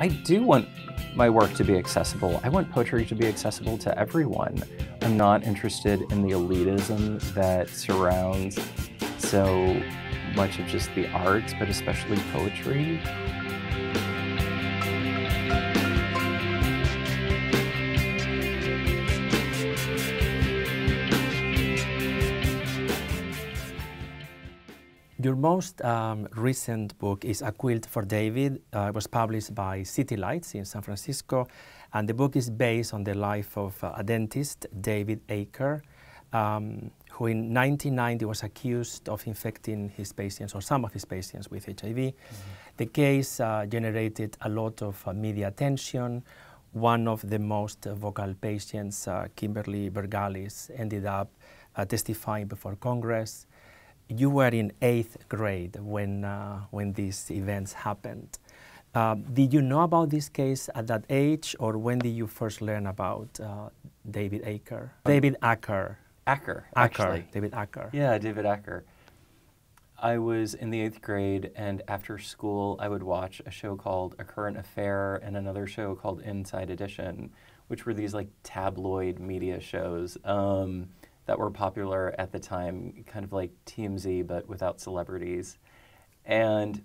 I do want my work to be accessible. I want poetry to be accessible to everyone. I'm not interested in the elitism that surrounds so much of just the arts, but especially poetry. Your most um, recent book is A Quilt for David. Uh, it was published by City Lights in San Francisco, and the book is based on the life of uh, a dentist, David Acker, um, who in 1990 was accused of infecting his patients, or some of his patients, with HIV. Mm -hmm. The case uh, generated a lot of uh, media attention. One of the most vocal patients, uh, Kimberly Bergalis, ended up uh, testifying before Congress you were in eighth grade when, uh, when these events happened. Uh, did you know about this case at that age, or when did you first learn about uh, David Acker? David Acer. Acer, actually. Acer. David Acer. Yeah, David Acer. I was in the eighth grade, and after school, I would watch a show called A Current Affair and another show called Inside Edition, which were these like tabloid media shows. Um, that were popular at the time, kind of like TMZ, but without celebrities. And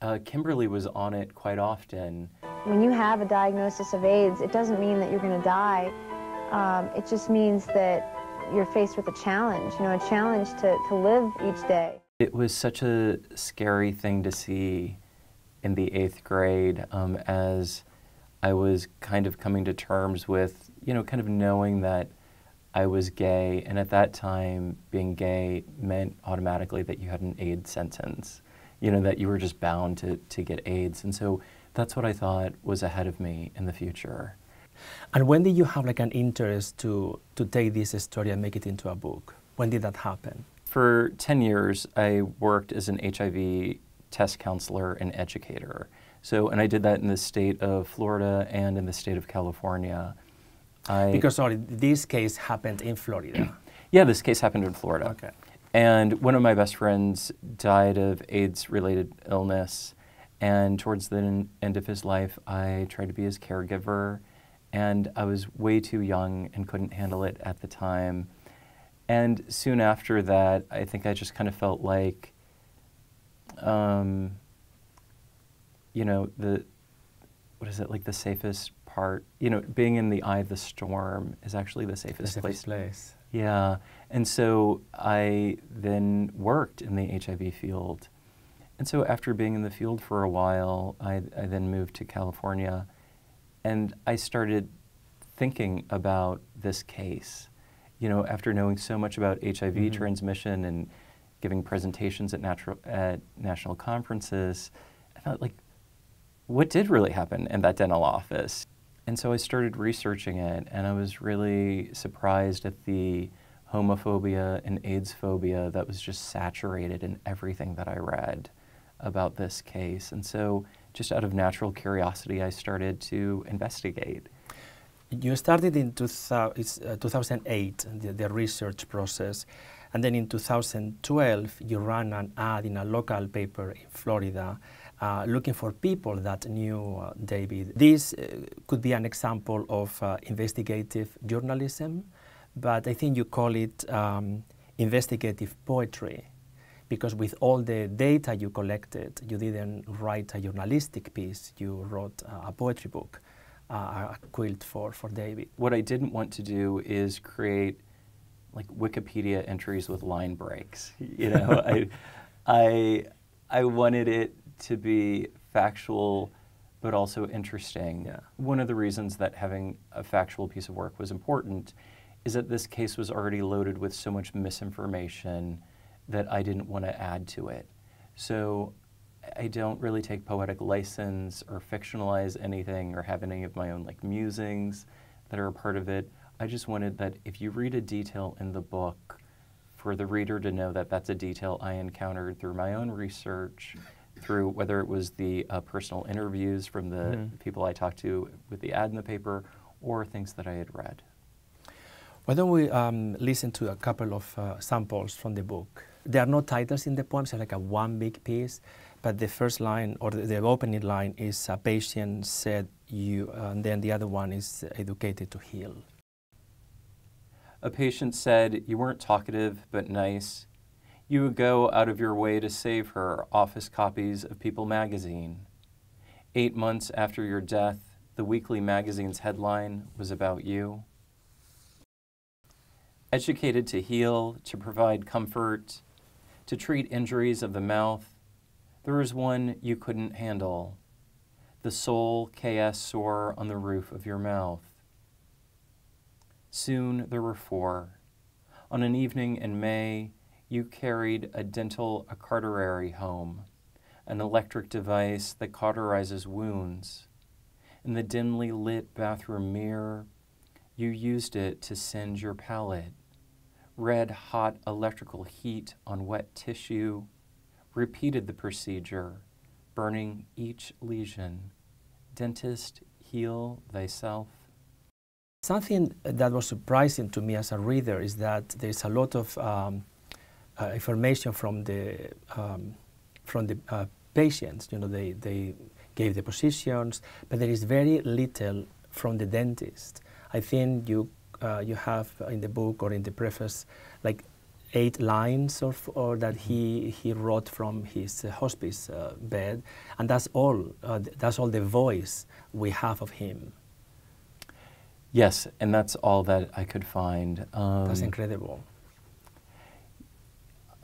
uh, Kimberly was on it quite often. When you have a diagnosis of AIDS, it doesn't mean that you're going to die. Um, it just means that you're faced with a challenge, you know, a challenge to, to live each day. It was such a scary thing to see in the eighth grade um, as I was kind of coming to terms with, you know, kind of knowing that I was gay, and at that time, being gay meant automatically that you had an AIDS sentence, you know, that you were just bound to, to get AIDS. And so that's what I thought was ahead of me in the future. And when did you have like an interest to, to take this story and make it into a book? When did that happen? For 10 years, I worked as an HIV test counselor and educator. So, and I did that in the state of Florida and in the state of California. I, because sorry, this case happened in Florida. yeah, this case happened in Florida. Okay. And one of my best friends died of AIDS-related illness, and towards the end of his life, I tried to be his caregiver, and I was way too young and couldn't handle it at the time. And soon after that, I think I just kind of felt like, um, you know, the what is it like the safest part, you know, being in the eye of the storm is actually the safest, the safest place. place. Yeah. And so I then worked in the HIV field. And so after being in the field for a while, I, I then moved to California and I started thinking about this case. You know, after knowing so much about HIV mm -hmm. transmission and giving presentations at, natural, at national conferences, I thought, like, what did really happen in that dental office? And so I started researching it, and I was really surprised at the homophobia and AIDS phobia that was just saturated in everything that I read about this case. And so, just out of natural curiosity, I started to investigate. You started in uh, 2008, the, the research process, and then in 2012, you ran an ad in a local paper in Florida uh, looking for people that knew uh, David. This uh, could be an example of uh, investigative journalism, but I think you call it um, investigative poetry because with all the data you collected, you didn't write a journalistic piece, you wrote a poetry book, uh, a quilt for, for David. What I didn't want to do is create like Wikipedia entries with line breaks. You know, I, I, I wanted it to be factual but also interesting. Yeah. One of the reasons that having a factual piece of work was important is that this case was already loaded with so much misinformation that I didn't want to add to it. So I don't really take poetic license or fictionalize anything or have any of my own like musings that are a part of it. I just wanted that if you read a detail in the book, for the reader to know that that's a detail I encountered through my own research through whether it was the uh, personal interviews from the mm-hmm. people I talked to with the ad in the paper or things that I had read. Why don't we um, listen to a couple of uh, samples from the book? There are no titles in the poems, it's like a one big piece, but the first line or the, the opening line is a patient said you, and then the other one is educated to heal. A patient said you weren't talkative but nice. You would go out of your way to save her office copies of People magazine. Eight months after your death, the weekly magazine's headline was about you. Educated to heal, to provide comfort, to treat injuries of the mouth, there was one you couldn't handle the sole KS sore on the roof of your mouth. Soon there were four. On an evening in May, you carried a dental accarterary home, an electric device that cauterizes wounds. In the dimly lit bathroom mirror, you used it to singe your palate. Red hot electrical heat on wet tissue, repeated the procedure, burning each lesion. Dentist, heal thyself. Something that was surprising to me as a reader is that there's a lot of um, uh, information from the um, from the uh, patients. You know, they they gave the positions, but there is very little from the dentist. I think you uh, you have in the book or in the preface like eight lines or, or that he, he wrote from his uh, hospice uh, bed, and that's all. Uh, that's all the voice we have of him. Yes, and that's all that I could find. Um, that's incredible.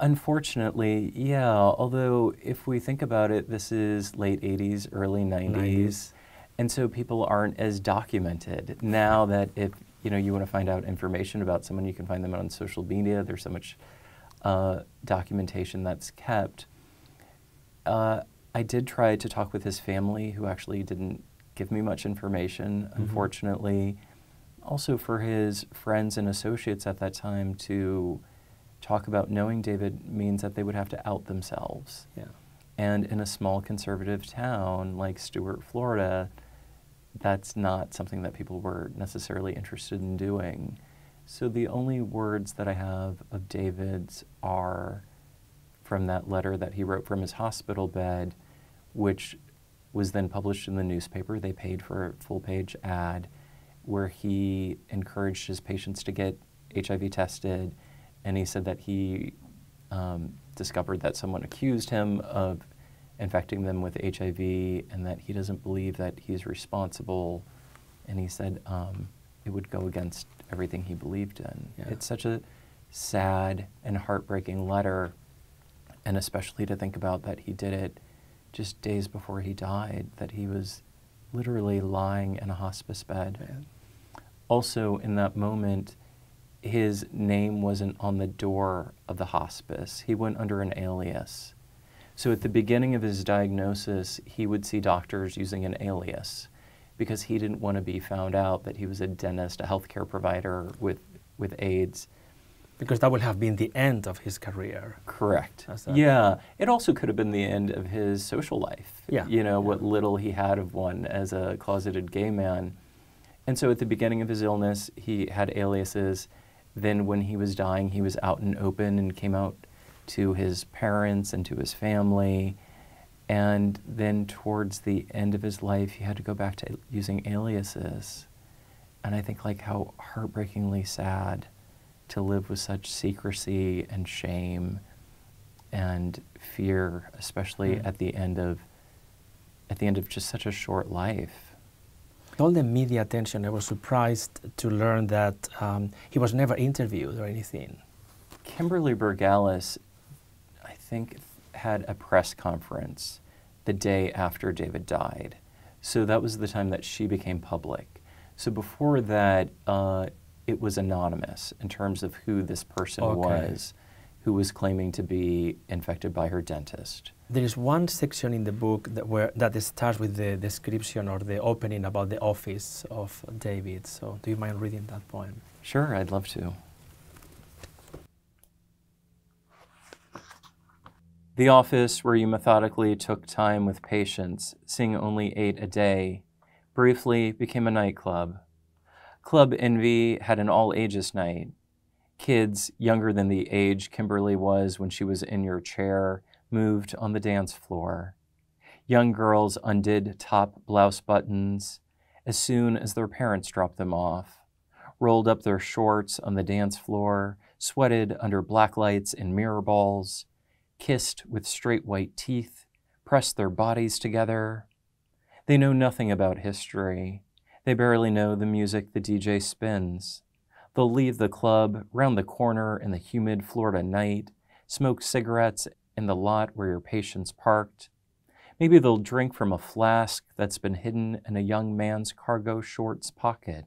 Unfortunately, yeah. Although, if we think about it, this is late 80s, early 90s. 90s. And so people aren't as documented. Now that if you know you want to find out information about someone, you can find them on social media. There's so much uh, documentation that's kept. Uh, I did try to talk with his family, who actually didn't give me much information, mm-hmm. unfortunately. Also, for his friends and associates at that time to talk about knowing David means that they would have to out themselves. Yeah. And in a small conservative town like Stuart, Florida, that's not something that people were necessarily interested in doing. So the only words that I have of David's are from that letter that he wrote from his hospital bed, which was then published in the newspaper. They paid for a full page ad where he encouraged his patients to get HIV tested. And he said that he um, discovered that someone accused him of infecting them with HIV and that he doesn't believe that he's responsible. And he said um, it would go against everything he believed in. Yeah. It's such a sad and heartbreaking letter, and especially to think about that he did it just days before he died, that he was literally lying in a hospice bed. Man. Also, in that moment, his name wasn't on the door of the hospice. He went under an alias. So at the beginning of his diagnosis, he would see doctors using an alias because he didn't want to be found out that he was a dentist, a healthcare provider with, with AIDS. Because that would have been the end of his career. Correct. Yeah. It also could have been the end of his social life. Yeah. You know, yeah. what little he had of one as a closeted gay man. And so at the beginning of his illness, he had aliases. Then when he was dying, he was out and open and came out to his parents and to his family. And then towards the end of his life, he had to go back to using aliases. And I think like how heartbreakingly sad to live with such secrecy and shame and fear, especially mm. at the end of at the end of just such a short life. All the media attention, I was surprised to learn that um, he was never interviewed or anything. Kimberly Bergalis think, had a press conference the day after David died. So that was the time that she became public. So before that, uh, it was anonymous in terms of who this person okay. was who was claiming to be infected by her dentist. There is one section in the book that, where, that starts with the description or the opening about the office of David. So do you mind reading that poem? Sure, I'd love to. The office where you methodically took time with patients, seeing only eight a day, briefly became a nightclub. Club Envy had an all ages night. Kids younger than the age Kimberly was when she was in your chair, moved on the dance floor. Young girls undid top blouse buttons as soon as their parents dropped them off, rolled up their shorts on the dance floor, sweated under black lights and mirror balls, kissed with straight white teeth, pressed their bodies together. They know nothing about history. They barely know the music the DJ spins. They'll leave the club, round the corner in the humid Florida night, smoke cigarettes in the lot where your patients parked. Maybe they'll drink from a flask that's been hidden in a young man's cargo shorts pocket.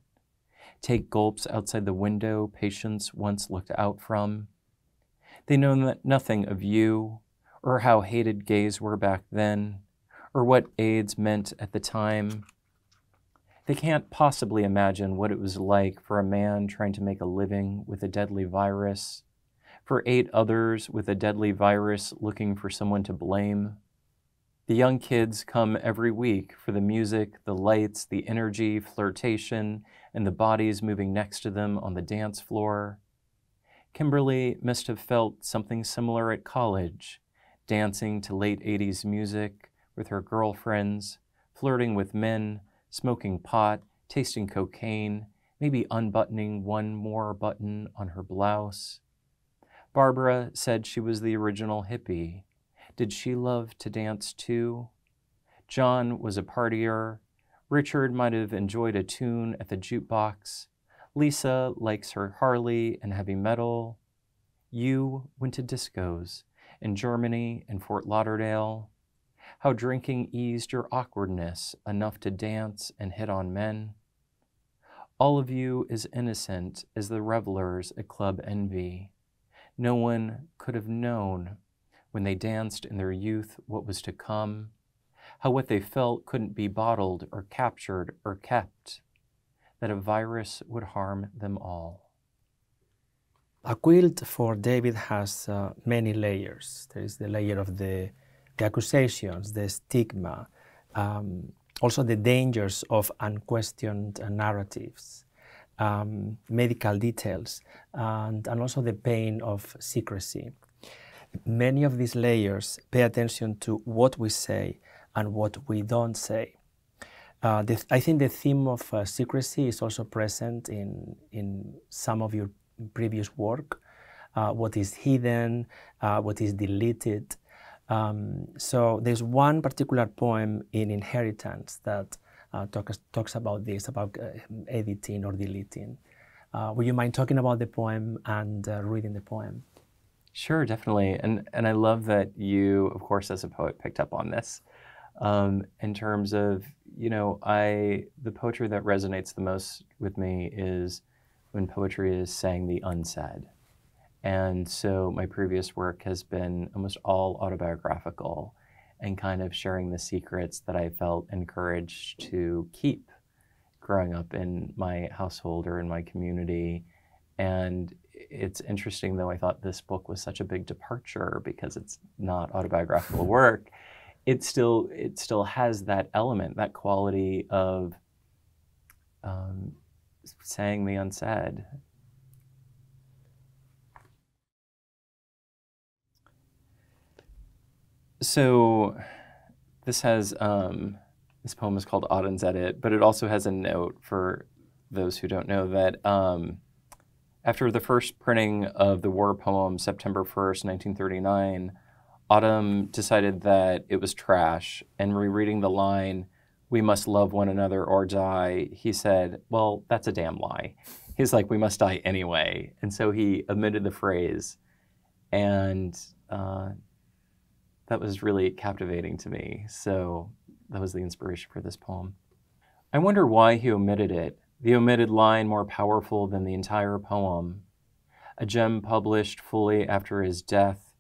Take gulps outside the window patients once looked out from. They know nothing of you, or how hated gays were back then, or what AIDS meant at the time they can't possibly imagine what it was like for a man trying to make a living with a deadly virus, for eight others with a deadly virus looking for someone to blame. The young kids come every week for the music, the lights, the energy, flirtation, and the bodies moving next to them on the dance floor. Kimberly must have felt something similar at college, dancing to late 80s music with her girlfriends, flirting with men smoking pot, tasting cocaine, maybe unbuttoning one more button on her blouse. Barbara said she was the original hippie. Did she love to dance too? John was a partier. Richard might have enjoyed a tune at the jukebox. Lisa likes her Harley and heavy metal. You went to discos in Germany and Fort Lauderdale how drinking eased your awkwardness enough to dance and hit on men. All of you as innocent as the revelers at Club Envy. No one could have known when they danced in their youth what was to come, how what they felt couldn't be bottled or captured or kept, that a virus would harm them all. A quilt for David has uh, many layers. There is the layer of the the accusations, the stigma, um, also the dangers of unquestioned uh, narratives, um, medical details, and, and also the pain of secrecy. Many of these layers pay attention to what we say and what we don't say. Uh, the, I think the theme of uh, secrecy is also present in, in some of your previous work. Uh, what is hidden, uh, what is deleted, um, so there's one particular poem in Inheritance that uh, talks, talks about this, about uh, editing or deleting. Uh, would you mind talking about the poem and uh, reading the poem? Sure, definitely. And, and I love that you, of course, as a poet, picked up on this. Um, in terms of, you know, I the poetry that resonates the most with me is when poetry is saying the unsaid. And so my previous work has been almost all autobiographical and kind of sharing the secrets that I felt encouraged to keep growing up in my household or in my community. And it's interesting, though, I thought this book was such a big departure because it's not autobiographical work. It still, it still has that element, that quality of um, saying the unsaid So this has um, this poem is called Auden's Edit, but it also has a note for those who don't know that um, after the first printing of the war poem, September 1st, 1939, Auden decided that it was trash, and rereading the line, we must love one another or die, he said, well, that's a damn lie. He's like, we must die anyway. And so he omitted the phrase. And uh, that was really captivating to me. So that was the inspiration for this poem. I wonder why he omitted it, the omitted line more powerful than the entire poem. A gem published fully after his death,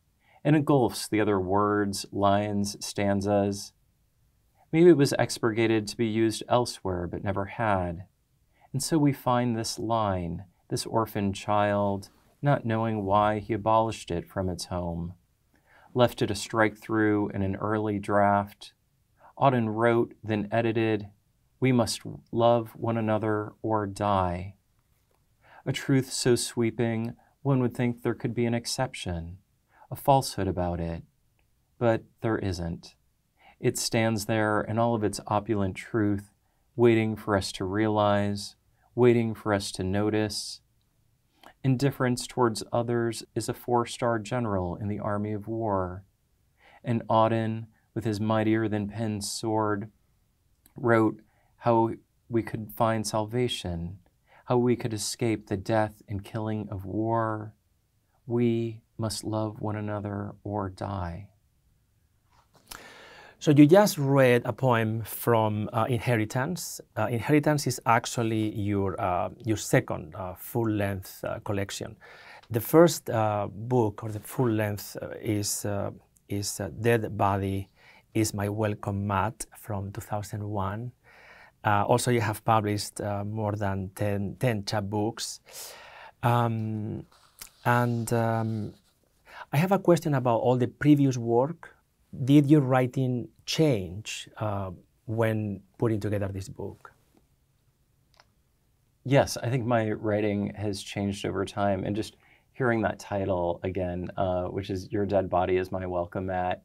and engulfs the other words, lines, stanzas. Maybe it was expurgated to be used elsewhere, but never had. And so we find this line, this orphan child, not knowing why he abolished it from its home left it a strike through in an early draft. Auden wrote, then edited, We must love one another or die. A truth so sweeping, one would think there could be an exception, a falsehood about it. but there isn't. It stands there in all of its opulent truth, waiting for us to realize, waiting for us to notice. Indifference towards others is a four star general in the army of war. And Auden, with his mightier than pen sword, wrote how we could find salvation, how we could escape the death and killing of war. We must love one another or die. So you just read a poem from uh, Inheritance. Uh, Inheritance is actually your uh, your second uh, full-length uh, collection. The first uh, book or the full-length is is Dead Body is My Welcome Mat from 2001. also, you have published more than 10, 10 chapbooks. Um, and um, I have a question about all the previous work did your writing change uh, when putting together this book? Yes, I think my writing has changed over time. And just hearing that title again, uh, which is Your Dead Body is My Welcome Mat,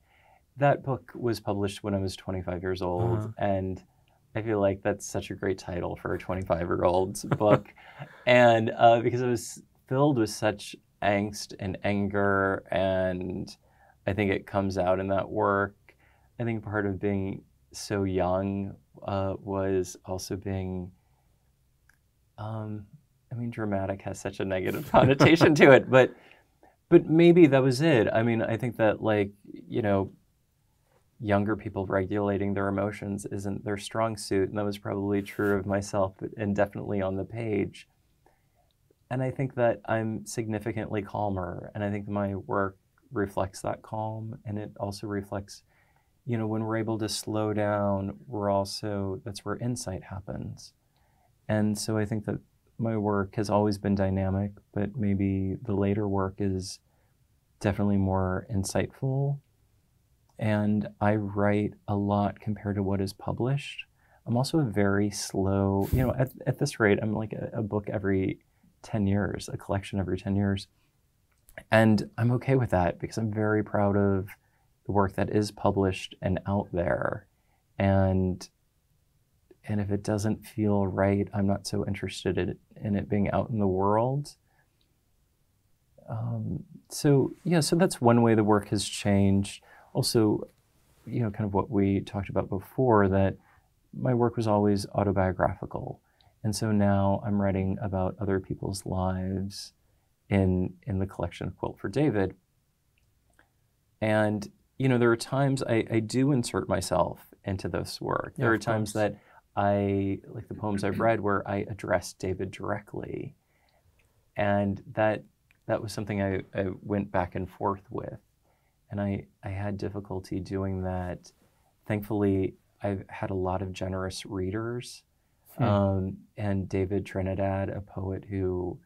that book was published when I was 25 years old. Uh-huh. And I feel like that's such a great title for a 25 year old's book. And uh, because it was filled with such angst and anger and I think it comes out in that work. I think part of being so young uh, was also being, um, I mean, dramatic has such a negative connotation to it, but but maybe that was it. I mean, I think that like you know, younger people regulating their emotions isn't their strong suit, and that was probably true of myself, and definitely on the page. And I think that I'm significantly calmer, and I think my work reflects that calm and it also reflects you know when we're able to slow down we're also that's where insight happens. And so i think that my work has always been dynamic but maybe the later work is definitely more insightful. And i write a lot compared to what is published. I'm also a very slow you know at, at this rate i'm like a, a book every 10 years a collection every 10 years and I'm okay with that because I'm very proud of the work that is published and out there. And and if it doesn't feel right, I'm not so interested in, in it being out in the world. Um, so yeah, so that's one way the work has changed. Also, you know, kind of what we talked about before that my work was always autobiographical. And so now I'm writing about other people's lives in in the collection of Quilt for David. And you know, there are times I, I do insert myself into this work. Yeah, there are times that I like the poems I've read where I address David directly. And that that was something I, I went back and forth with. And I, I had difficulty doing that. Thankfully, I've had a lot of generous readers. Hmm. Um, and David Trinidad, a poet who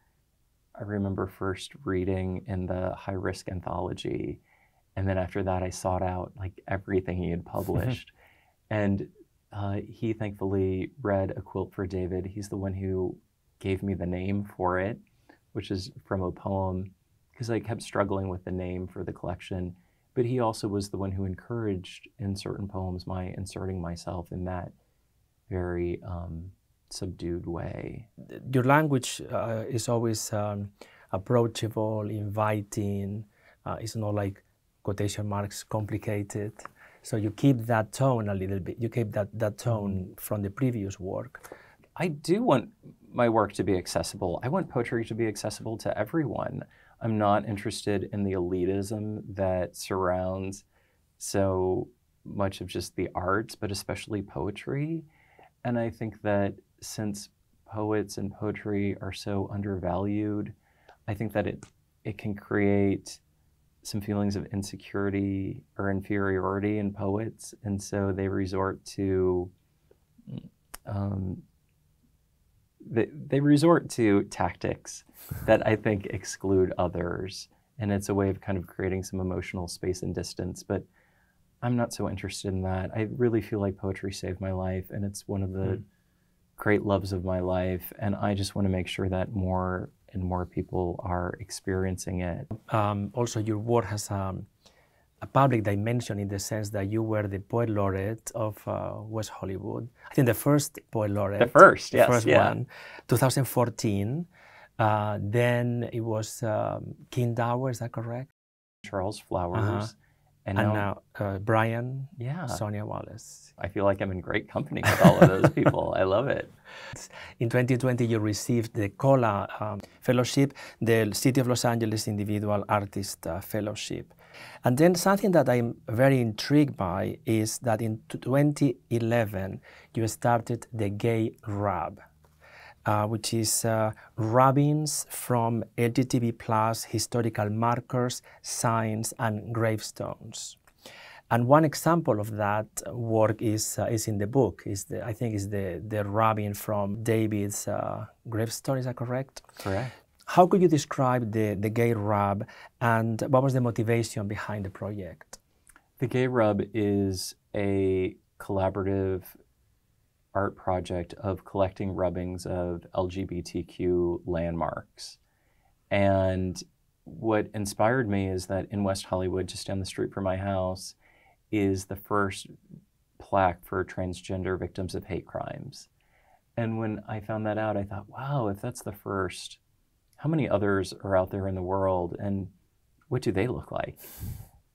I remember first reading in the high risk anthology. And then after that, I sought out like everything he had published. and uh, he thankfully read A Quilt for David. He's the one who gave me the name for it, which is from a poem, because I kept struggling with the name for the collection. But he also was the one who encouraged in certain poems my inserting myself in that very um, subdued way. Your language uh, is always um, approachable, inviting. Uh, it's not like quotation marks complicated. So you keep that tone a little bit. You keep that, that tone mm-hmm. from the previous work. I do want my work to be accessible. I want poetry to be accessible to everyone. I'm not interested in the elitism that surrounds so much of just the arts, but especially poetry. And I think that since poets and poetry are so undervalued, I think that it it can create some feelings of insecurity or inferiority in poets, and so they resort to um, they, they resort to tactics that I think exclude others, and it's a way of kind of creating some emotional space and distance. But I'm not so interested in that. I really feel like poetry saved my life, and it's one of the mm great loves of my life, and I just want to make sure that more and more people are experiencing it. Um, also, your work has um, a public dimension in the sense that you were the poet laureate of uh, West Hollywood. I think the first poet laureate. The first, the yes, first yeah. one, 2014. Uh, then it was um, Kim Dower, is that correct? Charles Flowers. Uh-huh. And, And now, now uh, Brian, yeah, Sonia Wallace. I feel like I'm in great company with all of those people. I love it. In 2020, you received the COLA um, Fellowship, the City of Los Angeles Individual Artist uh, Fellowship. And then something that I'm very intrigued by is that in 2011, you started the Gay Rub, uh, which is uh, rubbings from LGTB plus historical markers, signs, and gravestones. And one example of that work is, uh, is in the book. Is the, I think is the, the rubbing from David's uh, gravestone, is that correct? Correct. How could you describe the, the gay rub and what was the motivation behind the project? The Gay Rub is a collaborative art project of collecting rubbings of LGBTQ landmarks. And what inspired me is that in West Hollywood, just down the street from my house, is the first plaque for transgender victims of hate crimes. And when I found that out, I thought, wow, if that's the first, how many others are out there in the world and what do they look like?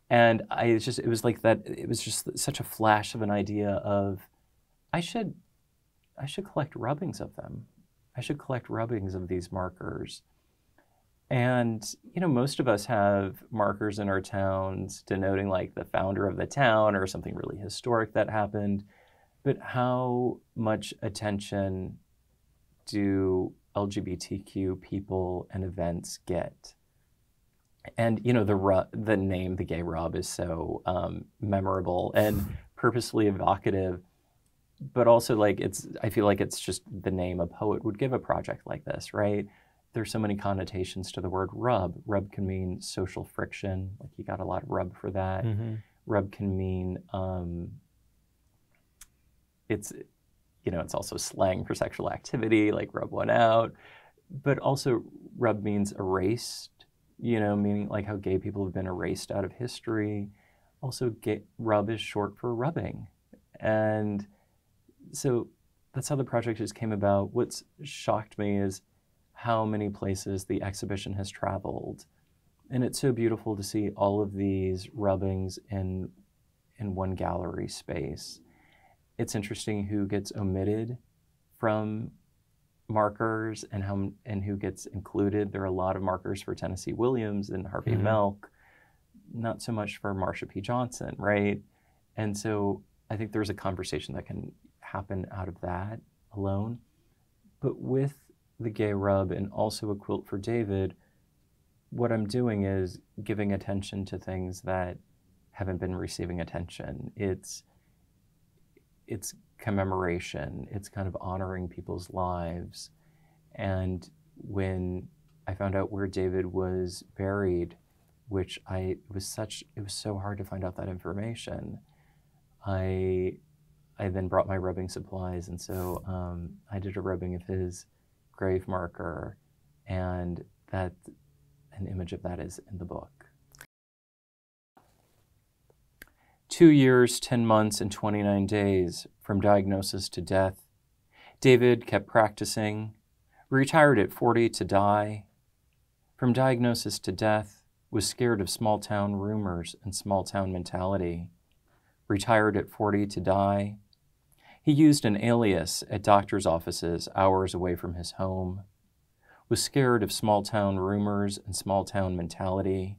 And I just, it was like that, it was just such a flash of an idea of, I should, I should collect rubbings of them. I should collect rubbings of these markers. And, you know, most of us have markers in our towns denoting like the founder of the town or something really historic that happened. But how much attention do LGBTQ people and events get? And, you know, the, the name, the gay rub, is so um, memorable and purposely evocative. But also, like, it's, I feel like it's just the name a poet would give a project like this, right? there's so many connotations to the word rub. Rub can mean social friction, like you got a lot of rub for that. Mm-hmm. Rub can mean um, it's, you know, it's also slang for sexual activity, like rub one out. But also, rub means erased, you know, meaning like how gay people have been erased out of history. Also, gay, rub is short for rubbing. And so that's how the project just came about. What's shocked me is how many places the exhibition has traveled. And it's so beautiful to see all of these rubbings in, in one gallery space. It's interesting who gets omitted from markers and how and who gets included. There are a lot of markers for Tennessee Williams and Harvey Mhm. Milk, not so much for Marsha P. Johnson, right? And so I think there's a conversation that can happen out of that alone. But with the gay rub and also a quilt for David, what I'm doing is giving attention to things that haven't been receiving attention. It's it's commemoration. It's kind of honoring people's lives. And when I found out where David was buried, which I was such it was so hard to find out that information. I I then brought my rubbing supplies, and so um, I did a rubbing of his grave marker, and that an image of that is in the book. Two years, 10 months, and 29 days from diagnosis to death. David kept practicing, retired at 40 to die. From diagnosis to death, was scared of small town rumors and small town mentality. Retired at 40 to die. He used an alias at doctor's offices hours away from his home. Was scared of small town rumors and small town mentality.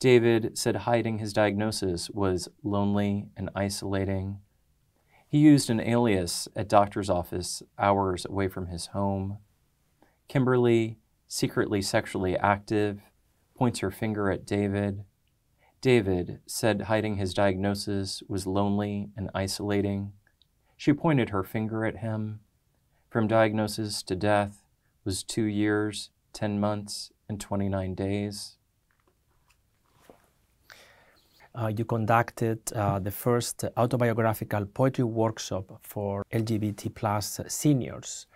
David said hiding his diagnosis was lonely and isolating. He used an alias at doctor's office hours away from his home. Kimberly, secretly sexually active, points her finger at David. David said hiding his diagnosis was lonely and isolating. She pointed her finger at him. From diagnosis to death was two years, 10 months, and 29 days. Uh, you conducted uh, the first autobiographical poetry workshop for LGBT plus seniors.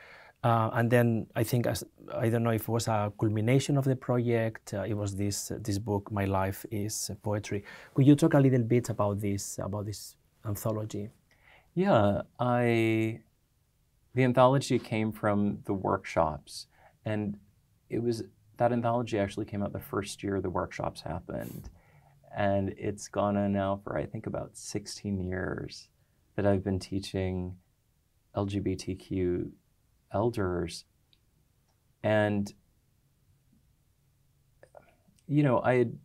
Uh, and then I think as, I don't know if it was a culmination of the project. Uh, it was this this book, My Life is Poetry. Could you talk a little bit about this about this anthology? Yeah, I the anthology came from the workshops, and it was that anthology actually came out the first year the workshops happened, and it's gone on now for I think about 16 years that I've been teaching LGBTQ elders. And, you know, I had,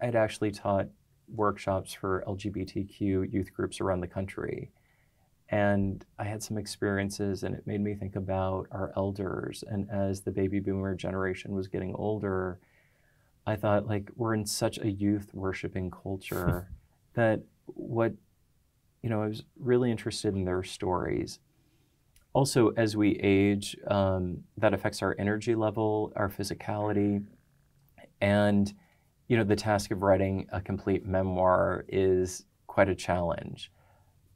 I'd actually taught workshops for LGBTQ youth groups around the country. And I had some experiences, and it made me think about our elders. And as the baby boomer generation was getting older, I thought, like, we're in such a youth worshiping culture that what, you know, I was really interested in their stories also, as we age, um, that affects our energy level, our physicality, and you know the task of writing a complete memoir is quite a challenge.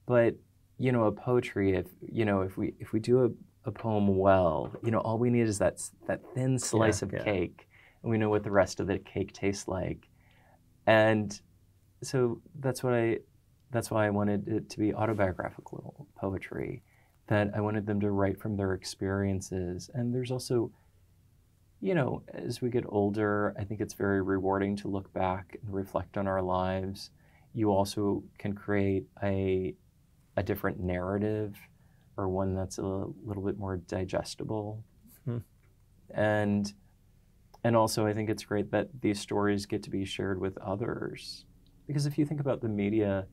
But you know, a poetry, if you know, if we if we do a, a poem well, you know, all we need is that that thin slice yeah, of yeah. cake, and we know what the rest of the cake tastes like. And so that's what I that's why I wanted it to be autobiographical poetry that I wanted them to write from their experiences. And there's also, you know, as we get older, I think it's very rewarding to look back and reflect on our lives. You also can create a, a different narrative or one that's a little bit more digestible. Hmm. And and also I think it's great that these stories get to be shared with others. Because if you think about the media,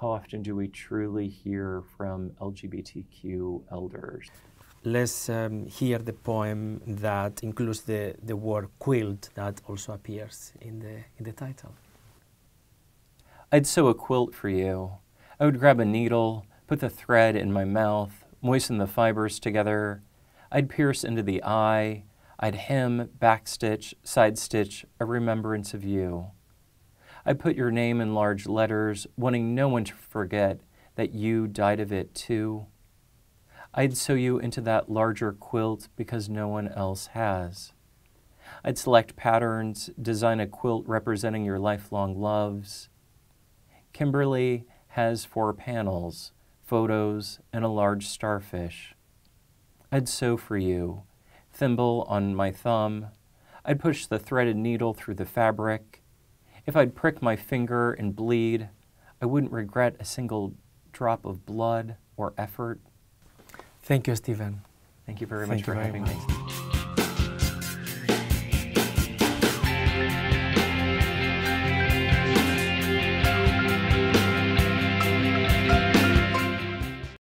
how often do we truly hear from LGBTQ elders? Let's um, hear the poem that includes the, the word quilt that also appears in the, in the title. I'd sew a quilt for you. I would grab a needle, put the thread in my mouth, moisten the fibers together. I'd pierce into the eye. I'd hem, backstitch, side stitch a remembrance of you. I put your name in large letters, wanting no one to forget that you died of it too. I'd sew you into that larger quilt because no one else has. I'd select patterns, design a quilt representing your lifelong loves. Kimberly has four panels, photos, and a large starfish. I'd sew for you, thimble on my thumb. I'd push the threaded needle through the fabric. If I'd prick my finger and bleed, I wouldn't regret a single drop of blood or effort. Thank you, Steven. Thank you very Thank much for having much. me.